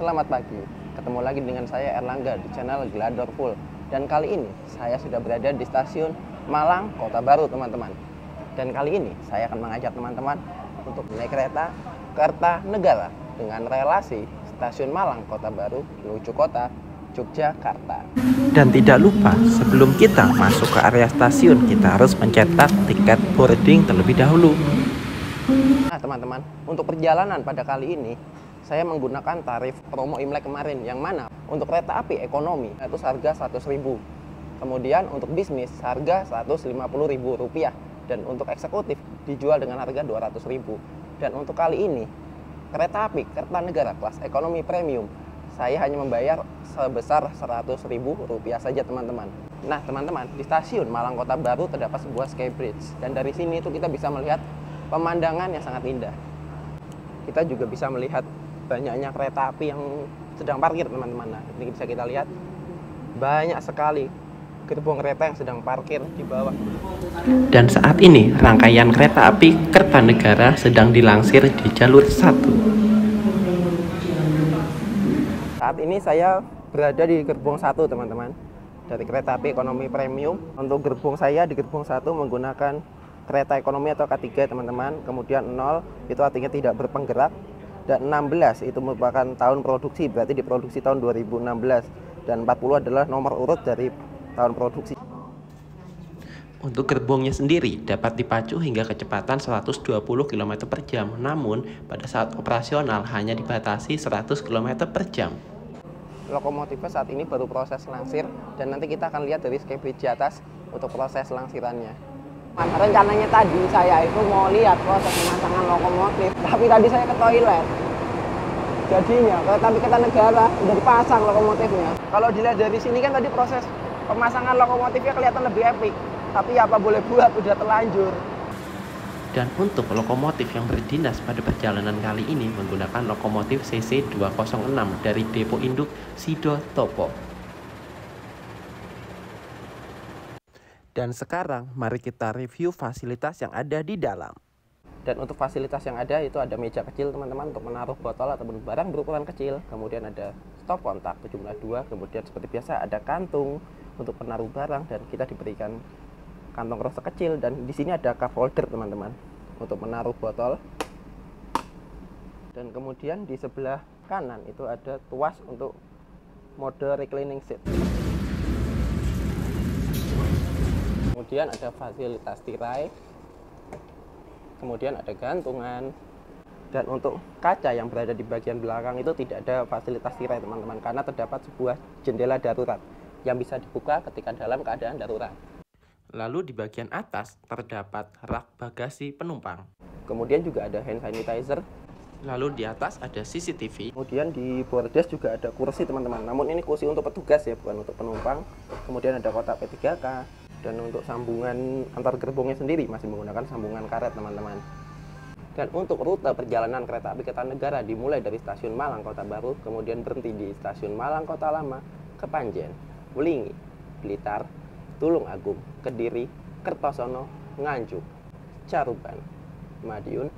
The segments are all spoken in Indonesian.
Selamat pagi. Ketemu lagi dengan saya Erlangga di channel Glador Full. Dan kali ini saya sudah berada di stasiun Malang, Kota Baru teman-teman. Dan kali ini saya akan mengajak teman-teman untuk naik kereta Kertanegara dengan relasi stasiun Malang, Kota Baru menuju kota Yogyakarta. Dan tidak lupa, sebelum kita masuk ke area stasiun, kita harus mencetak tiket boarding terlebih dahulu. Nah teman-teman, untuk perjalanan pada kali ini saya menggunakan tarif promo Imlek kemarin yang mana untuk kereta api ekonomi itu harga 100.000. Kemudian untuk bisnis harga 150.000 rupiah dan untuk eksekutif dijual dengan harga 200.000. Dan untuk kali ini kereta api Kertanegara kelas ekonomi premium saya hanya membayar sebesar 100.000 rupiah saja teman-teman. Nah teman-teman di stasiun Malang Kota Baru terdapat sebuah skybridge dan dari sini itu kita bisa melihat pemandangan yang sangat indah. Kita juga bisa melihat banyaknya kereta api yang sedang parkir teman-teman. Nah, ini bisa kita lihat banyak sekali gerbong kereta yang sedang parkir di bawah. Dan saat ini rangkaian kereta api Kertanegara sedang dilangsir di jalur 1. Saat ini saya berada di gerbong 1 teman-teman dari kereta api ekonomi premium. Untuk gerbong saya di gerbong 1 menggunakan kereta ekonomi atau K3 teman-teman kemudian 0 itu artinya tidak berpenggerak dan 16 itu merupakan tahun produksi berarti diproduksi tahun 2016 dan 40 adalah nomor urut dari tahun produksi untuk gerbongnya sendiri dapat dipacu hingga kecepatan 120 km per jam, namun pada saat operasional hanya dibatasi 100 km per jam. Lokomotifnya saat ini baru proses langsir dan nanti kita akan lihat dari skybridge di atas untuk proses langsirannya. Rencananya tadi saya itu mau lihat proses pemasangan lokomotif, tapi tadi saya ke toilet. Jadinya kereta api negara udah dipasang lokomotifnya. Kalau dilihat dari sini kan tadi proses pemasangan lokomotifnya kelihatan lebih epic. Tapi apa boleh buat udah terlanjur. Dan untuk lokomotif yang berdinas pada perjalanan kali ini menggunakan lokomotif CC206 dari Depo Induk Sido Topo. Dan sekarang mari kita review fasilitas yang ada di dalam. Dan untuk fasilitas yang ada itu ada meja kecil teman-teman untuk menaruh botol ataupun barang berukuran kecil. Kemudian ada stop kontak berjumlah dua. Kemudian seperti biasa ada kantung untuk menaruh barang dan kita diberikan kantong rasa kecil dan di sini ada cup holder teman-teman untuk menaruh botol. Dan kemudian di sebelah kanan itu ada tuas untuk mode reclining seat. Kemudian ada fasilitas tirai kemudian ada gantungan dan untuk kaca yang berada di bagian belakang itu tidak ada fasilitas tirai teman-teman karena terdapat sebuah jendela darurat yang bisa dibuka ketika dalam keadaan darurat. Lalu di bagian atas terdapat rak bagasi penumpang. Kemudian juga ada hand sanitizer. Lalu di atas ada CCTV. Kemudian di bordes juga ada kursi teman-teman. Namun ini kursi untuk petugas ya, bukan untuk penumpang. Kemudian ada kotak P3K, dan untuk sambungan antar gerbongnya sendiri masih menggunakan sambungan karet teman-teman. Dan untuk rute perjalanan kereta api Kertanegara dimulai dari stasiun Malang Kota Baru kemudian berhenti di stasiun Malang Kota Lama Kepanjen, Wulingi, Blitar, Tulung Agung, Kediri, Kertosono, Nganjuk, Caruban, Madiun,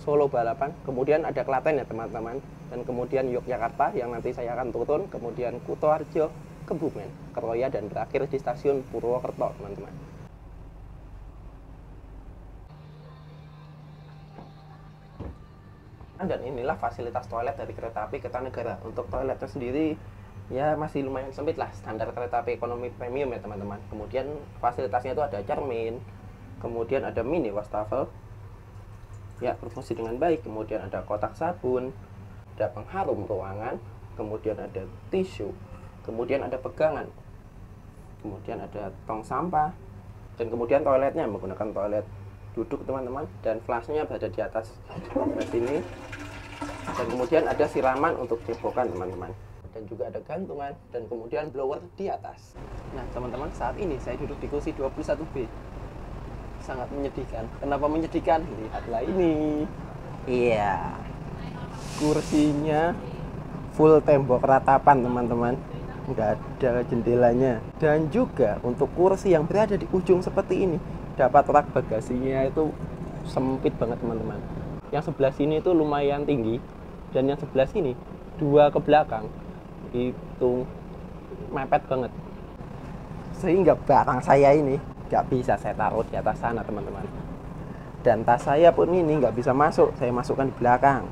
Solo Balapan, kemudian ada Klaten ya teman-teman, dan kemudian Yogyakarta yang nanti saya akan turun, kemudian Kutoarjo, Kebumen, Keroya, dan berakhir di stasiun Purwokerto, teman-teman. Dan inilah fasilitas toilet dari kereta api Kertanegara. Untuk toiletnya sendiri ya masih lumayan sempit lah, standar kereta api ekonomi premium ya teman-teman. Kemudian fasilitasnya itu ada cermin, kemudian ada mini wastafel, ya berfungsi dengan baik. Kemudian ada kotak sabun, ada pengharum ruangan, kemudian ada tisu, kemudian ada pegangan. Kemudian ada tong sampah. Dan kemudian toiletnya menggunakan toilet duduk teman-teman. Dan flashnya berada di atas sini dan kemudian ada siraman untuk cebokan teman-teman. Dan juga ada gantungan dan kemudian blower di atas. Nah teman-teman saat ini saya duduk di kursi 21B sangat menyedihkan. Kenapa menyedihkan? Lihatlah ini. Iya. Kursinya full tembok ratapan teman-teman nggak ada jendelanya. Dan juga untuk kursi yang berada di ujung seperti ini dapat rak bagasinya itu sempit banget teman-teman. Yang sebelah sini itu lumayan tinggi dan yang sebelah sini dua ke belakang itu mepet banget. Sehingga barang saya ini nggak bisa saya taruh di atas sana teman-teman. Dan tas saya pun ini nggak bisa masuk saya masukkan di belakang.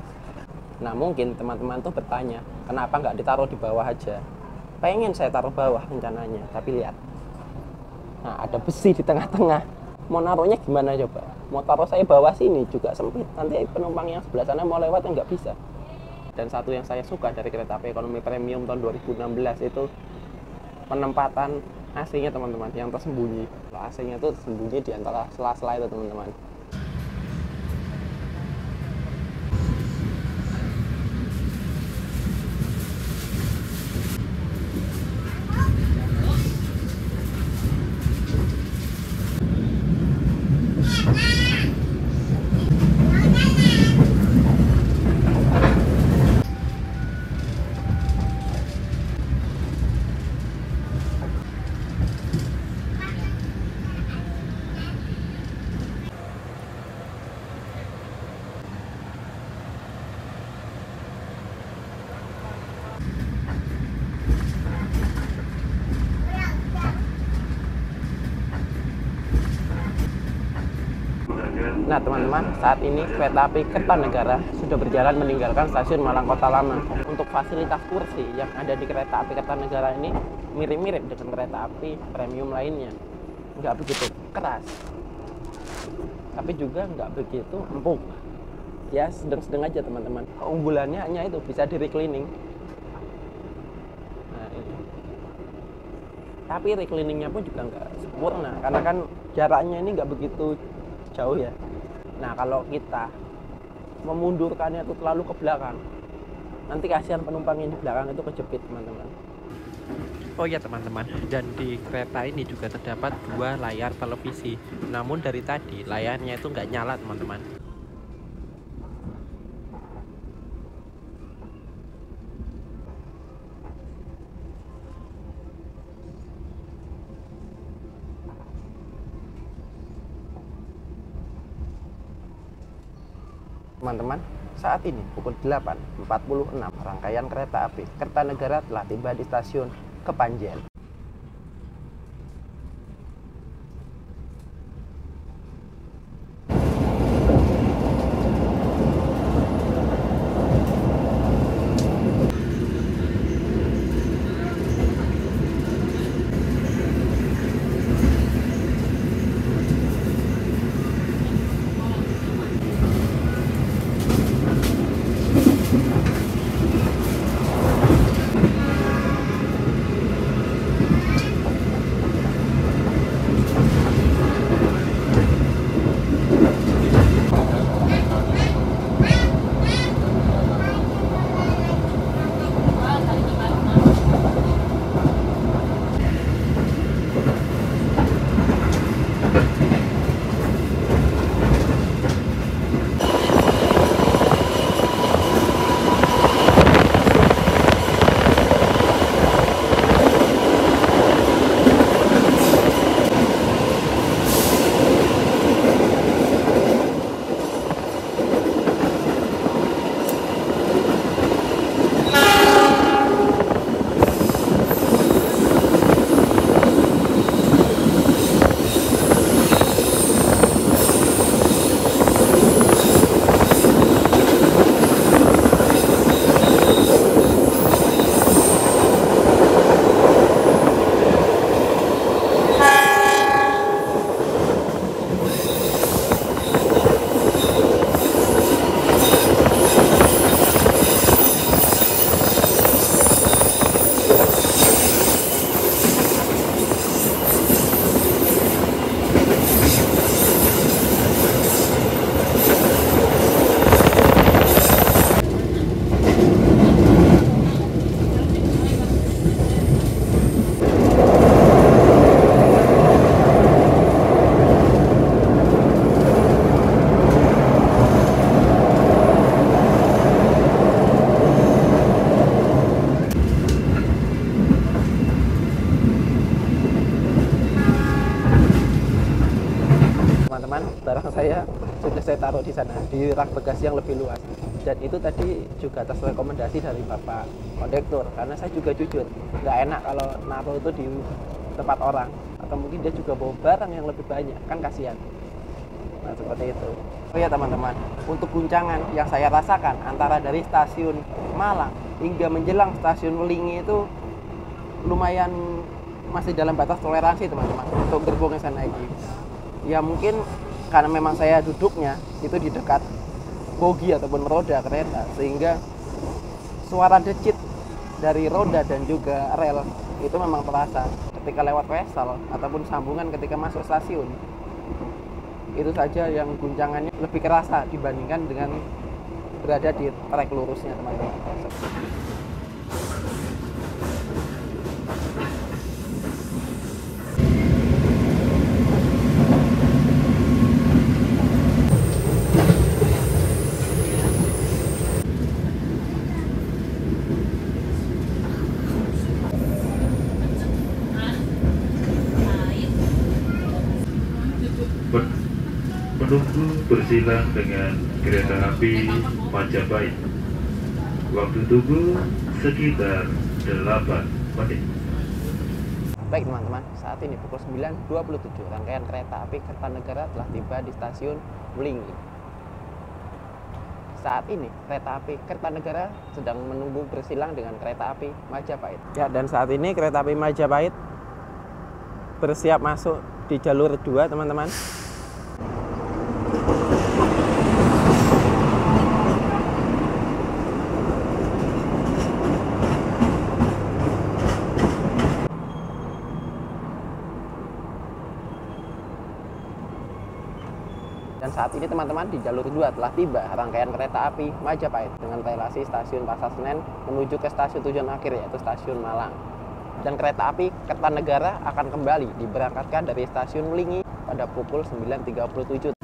Nah mungkin teman-teman tuh bertanya kenapa nggak ditaruh di bawah aja pengen saya taruh bawah rencananya tapi lihat. Nah ada besi di tengah-tengah. Mau naruhnya gimana coba? Mau taruh saya bawah sini juga sempit. Nanti penumpang yang sebelah sana mau lewat nggak bisa. Dan satu yang saya suka dari kereta api ekonomi premium tahun 2016 itu penempatan AC-nya teman-teman yang tersembunyi. AC-nya itu tersembunyi di antara sela-sela itu teman-teman Nah teman-teman, saat ini kereta api Kertanegara sudah berjalan meninggalkan stasiun Malang Kota Lama. Untuk fasilitas kursi yang ada di kereta api Kertanegara ini mirip-mirip dengan kereta api premium lainnya. Nggak begitu keras, tapi juga nggak begitu empuk. Ya sedang-sedang aja teman-teman. Keunggulannya hanya itu bisa di reclining. Nah. Tapi recliningnya pun juga nggak sempurna karena kan jaraknya ini nggak begitu jauh ya. Nah kalau kita memundurkannya itu terlalu ke belakang, nanti kasihan penumpang yang di belakang itu kejepit teman-teman. Oh ya teman-teman, dan di kereta ini juga terdapat dua layar televisi. Namun dari tadi layarnya itu nggak nyala teman-teman. Teman-teman, saat ini pukul 8.46 rangkaian kereta api Kertanegara telah tiba di stasiun Kepanjen. Sana di rak bagasi yang lebih luas. dan itu tadi juga atas rekomendasi dari bapak kondektur karena saya juga jujur nggak enak kalau naruh itu di tempat orang atau mungkin dia juga bawa barang yang lebih banyak kan kasihan. Nah seperti itu. Oh ya teman-teman untuk guncangan yang saya rasakan antara dari stasiun Malang hingga menjelang stasiun Welingi itu lumayan masih dalam batas toleransi teman-teman untuk gerbong yang saya ya mungkin karena memang saya duduknya itu di dekat bogi ataupun roda kereta sehingga suara decit dari roda dan juga rel itu memang terasa ketika lewat wesel ataupun sambungan ketika masuk stasiun. Itu saja yang guncangannya lebih kerasa dibandingkan dengan berada di trek lurusnya teman-teman menunggu bersilang dengan kereta api Majapahit. Waktu tunggu sekitar 8 menit. Baik teman-teman, saat ini pukul 9.27 rangkaian kereta api Kertanegara telah tiba di stasiun Wulingi. Saat ini kereta api Kertanegara sedang menunggu bersilang dengan kereta api Majapahit. Ya, dan saat ini kereta api Majapahit bersiap masuk di jalur 2 teman-teman. Ini teman-teman di jalur 2 telah tiba rangkaian kereta api Majapahit dengan relasi stasiun Pasar Senen menuju ke stasiun tujuan akhir yaitu stasiun Malang. Dan kereta api Kertanegara akan kembali diberangkatkan dari stasiun Melingi pada pukul 9.37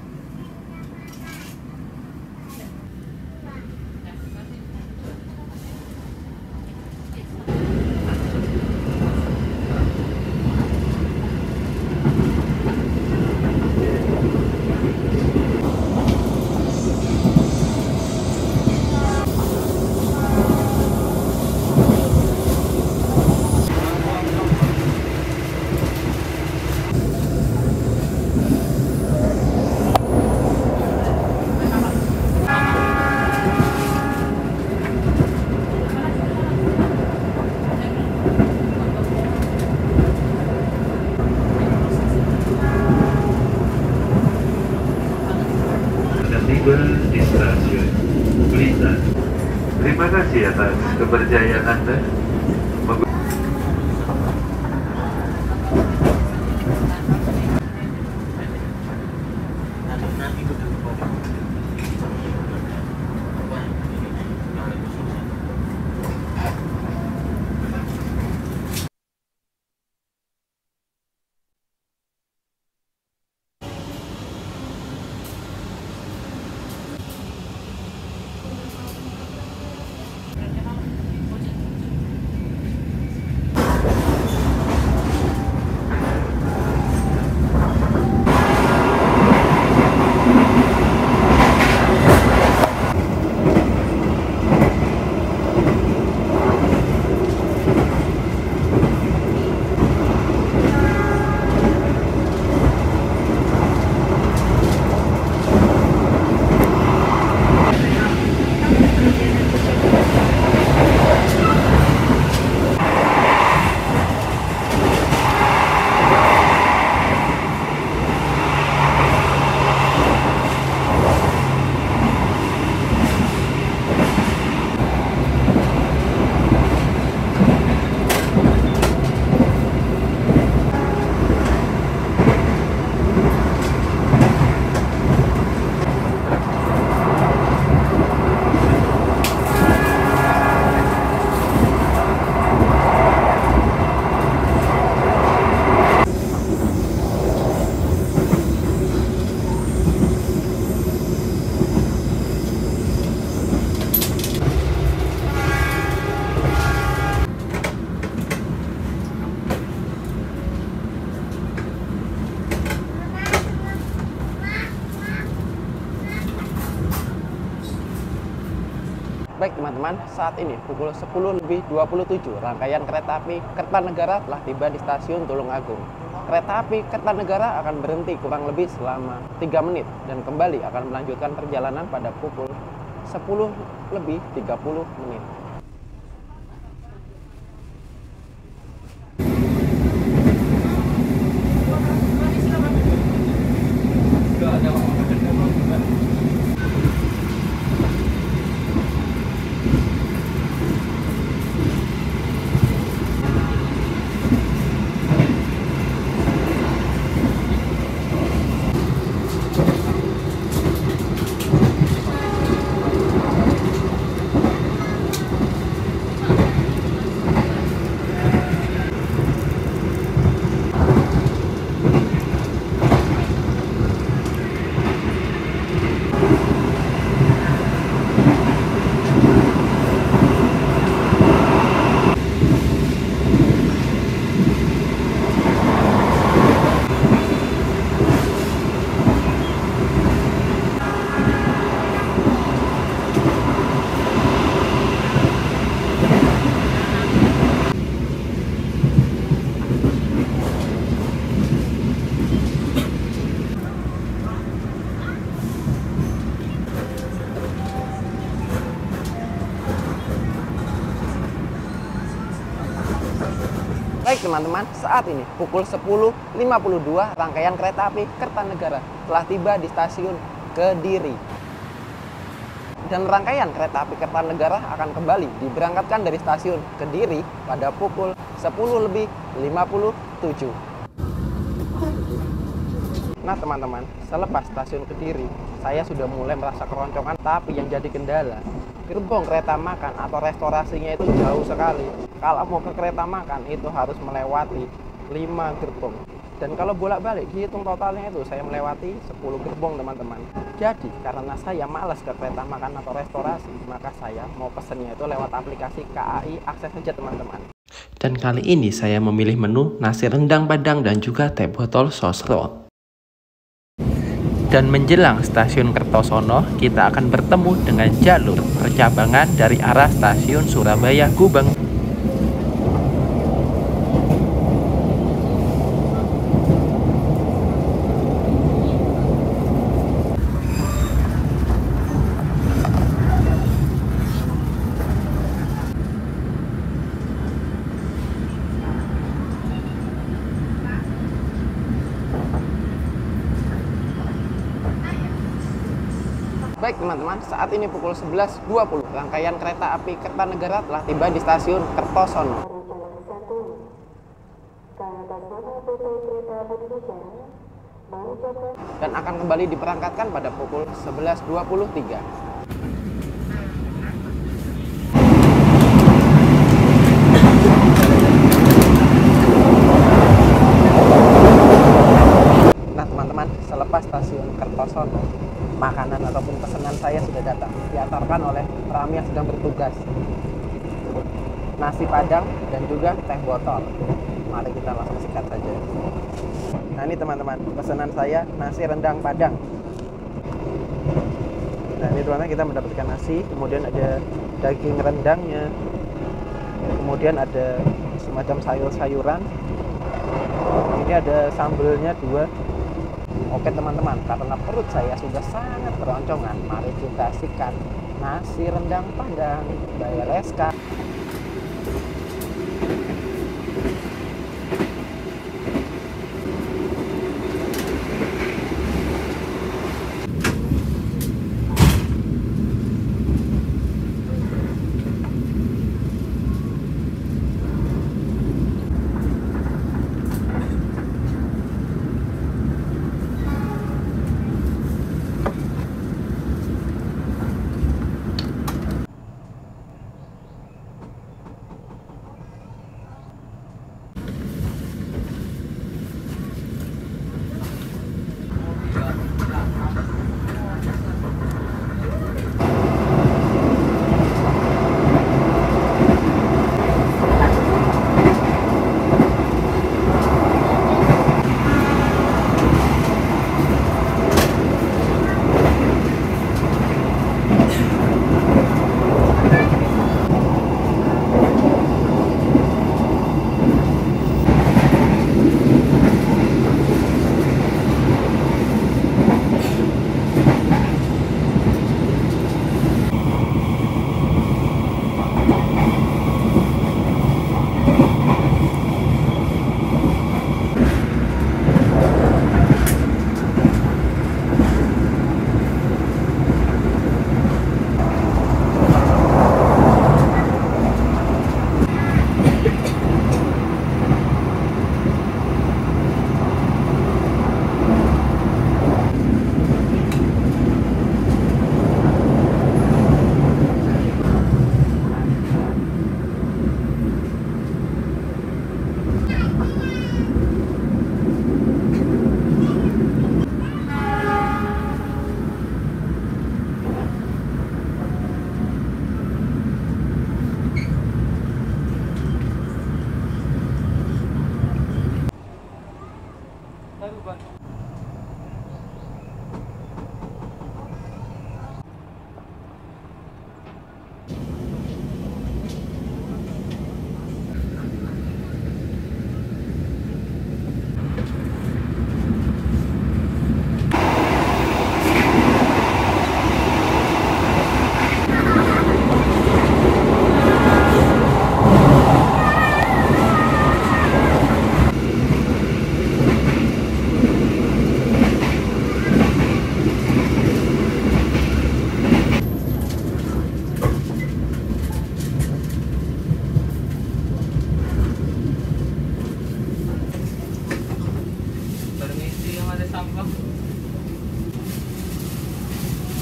saat ini pukul 10 lebih 27, rangkaian kereta api Kertanegara telah tiba di stasiun Tulungagung. Kereta api Kertanegara akan berhenti kurang lebih selama 3 menit dan kembali akan melanjutkan perjalanan pada pukul 10 lebih 30 menit. Baik teman-teman, saat ini pukul 10.52 rangkaian kereta api Kertanegara telah tiba di stasiun Kediri. Dan rangkaian kereta api Kertanegara akan kembali diberangkatkan dari stasiun Kediri pada pukul 10 lebih 57. Nah teman-teman, selepas stasiun Kediri, saya sudah mulai merasa keroncongan tapi yang jadi kendala gerbong kereta makan atau restorasinya itu jauh sekali. Kalau mau ke kereta makan itu harus melewati 5 gerbong. Dan kalau bolak-balik dihitung totalnya itu saya melewati 10 gerbong teman-teman. Jadi karena saya malas ke kereta makan atau restorasi, maka saya mau pesennya itu lewat aplikasi KAI akses saja teman-teman. Dan kali ini saya memilih menu nasi rendang padang dan juga teh botol sosro. Dan menjelang stasiun Kertosono, kita akan bertemu dengan jalur percabangan dari arah stasiun Surabaya Gubeng. Baik teman-teman, saat ini pukul 11.20, rangkaian kereta api Kertanegara telah tiba di stasiun Kertosono. Dan akan kembali diperangkatkan pada pukul 11.23. Nah teman-teman, selepas stasiun Kertosono, makanan ataupun pesanan saya sudah datang diantarkan oleh Rami yang sedang bertugas nasi padang dan juga teh botol. Mari kita langsung sikat saja. Nah ini teman-teman pesanan saya nasi rendang padang. Nah ini teman-teman kita mendapatkan nasi kemudian ada daging rendangnya kemudian ada semacam sayur-sayuran. Ini ada sambelnya dua. Oke teman-teman, karena perut saya sudah sangat keroncongan, mari kita sikat nasi rendang padang. By Reska.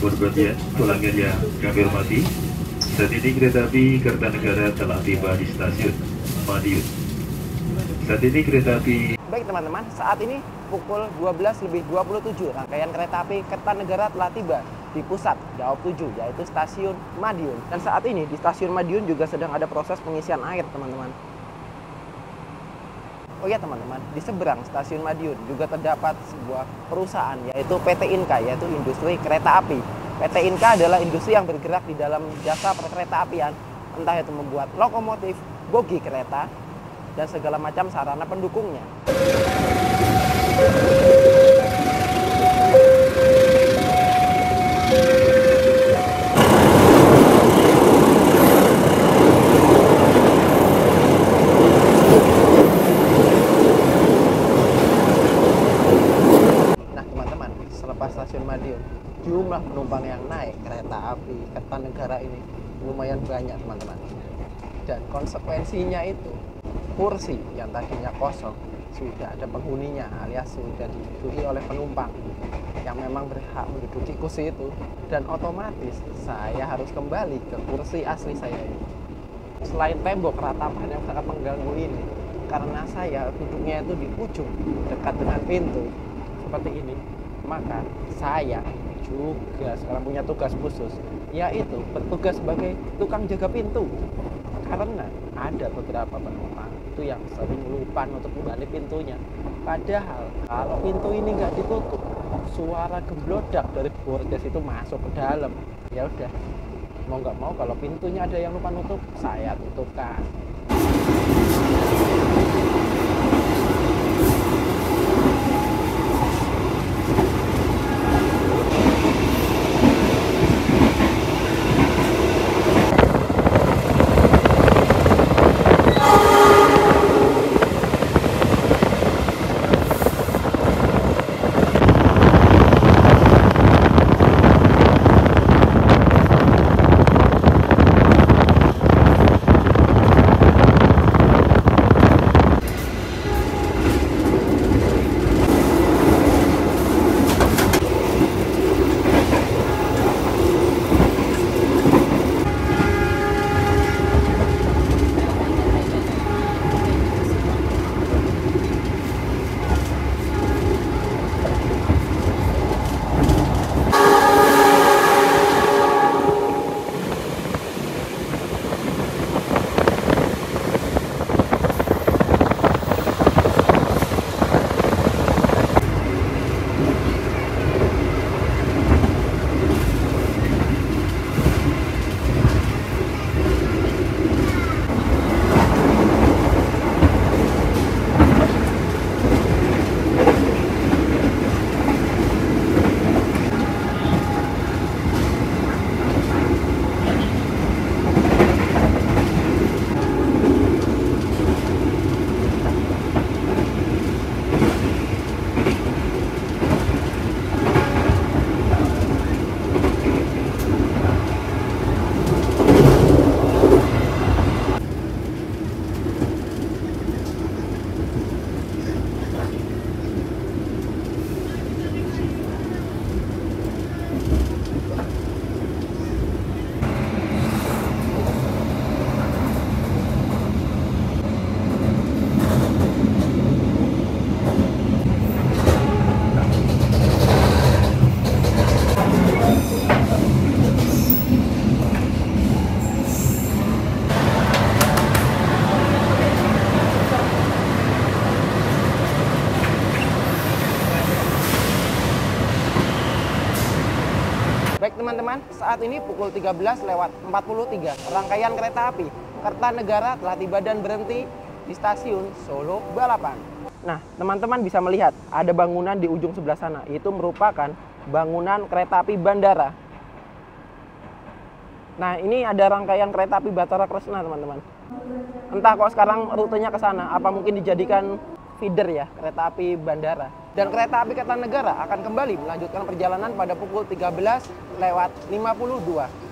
Berbahagia ya, pelanggan dia kami hormati, saat ini kereta api Kertanegara telah tiba di stasiun Madiun. Saat ini kereta api... Baik teman-teman, saat ini pukul 12 lebih 27 rangkaian kereta api Kertanegara telah tiba di pusat Daob 7 yaitu stasiun Madiun. Dan saat ini di stasiun Madiun juga sedang ada proses pengisian air teman-teman. Oh ya teman-teman, di seberang stasiun Madiun juga terdapat sebuah perusahaan yaitu PT Inka yaitu industri kereta api. PT Inka adalah industri yang bergerak di dalam jasa perkereta apian, entah itu membuat lokomotif, bogi kereta, dan segala macam sarana pendukungnya. Jumlah penumpang yang naik kereta api Kertanegara ini. Lumayan banyak teman-teman. Dan konsekuensinya itu, kursi yang tadinya kosong sudah ada penghuninya alias sudah diduduki oleh penumpang yang memang berhak menduduki kursi itu. Dan otomatis saya harus kembali ke kursi asli saya ini. Selain tembok ratapan yang sangat mengganggu ini karena saya duduknya itu di ujung dekat dengan pintu seperti ini maka saya juga sekarang punya tugas khusus. Yaitu bertugas sebagai tukang jaga pintu. Karena ada beberapa penumpang itu yang sering lupa untuk membalik pintunya. Padahal kalau pintu ini nggak ditutup suara gemblodak dari bordes itu masuk ke dalam. Ya udah mau nggak mau kalau pintunya ada yang lupa nutup saya tutupkan saat ini pukul 13 lewat 43, rangkaian kereta api Kertanegara telah tiba dan berhenti di stasiun Solo Balapan. Nah, teman-teman bisa melihat ada bangunan di ujung sebelah sana. Itu merupakan bangunan kereta api bandara. Nah, ini ada rangkaian kereta api Batara Kresna, teman-teman. Entah kok sekarang rutenya ke sana, apa mungkin dijadikan feeder ya, kereta api bandara. Dan kereta api Kertanegara akan kembali melanjutkan perjalanan pada pukul 13 lewat 52.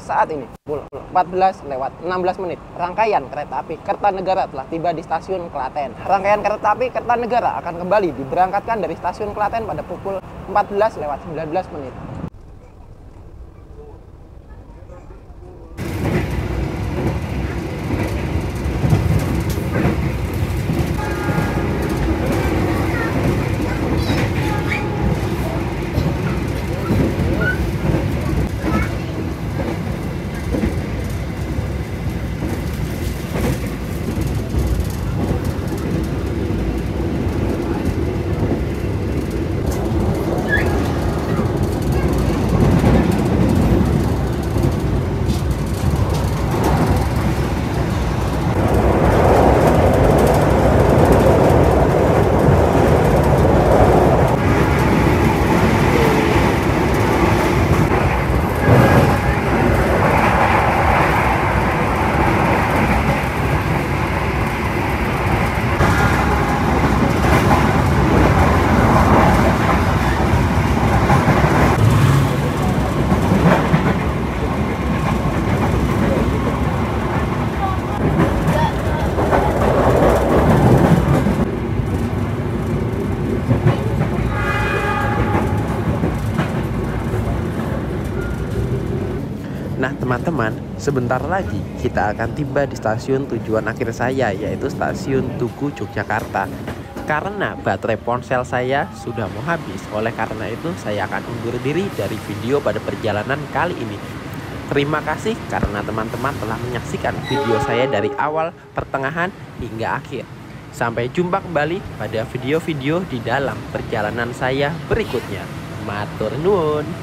Saat ini, 14 lewat 16 menit, rangkaian kereta api Kertanegara telah tiba di stasiun Klaten. Rangkaian kereta api Kertanegara akan kembali diberangkatkan dari stasiun Klaten pada pukul 14 lewat 19 menit. Nah teman-teman, sebentar lagi kita akan tiba di stasiun tujuan akhir saya yaitu stasiun Tugu Yogyakarta. Karena baterai ponsel saya sudah mau habis, oleh karena itu saya akan undur diri dari video pada perjalanan kali ini. Terima kasih karena teman-teman telah menyaksikan video saya dari awal, pertengahan, hingga akhir. Sampai jumpa kembali pada video-video di dalam perjalanan saya berikutnya. Matur nuwun.